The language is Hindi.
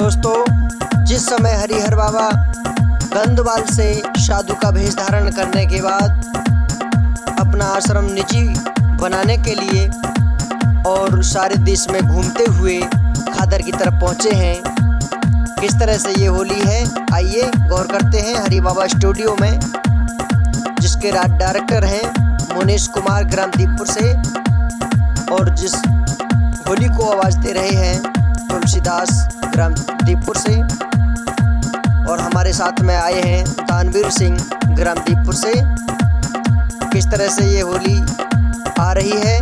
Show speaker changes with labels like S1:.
S1: दोस्तों, जिस समय हरिहर बाबा गंदवाल से साधु का भेष धारण करने के बाद अपना आश्रम निजी बनाने के लिए और सारे देश में घूमते हुए खादर की तरफ़ पहुँचे हैं, किस तरह से ये होली है, आइए गौर करते हैं हरि बाबा स्टूडियो में, जिसके राज डायरेक्टर हैं मुनीश कुमार ग्राम दीपपुर से, और जिस होली को आवाज़ दे रहे हैं तुलसीदास ग्राम दीपुर से। और हमारे साथ में आए हैं तानवीर सिंह, ग्राम दीपुर से। किस तरह से ये होली आ रही है?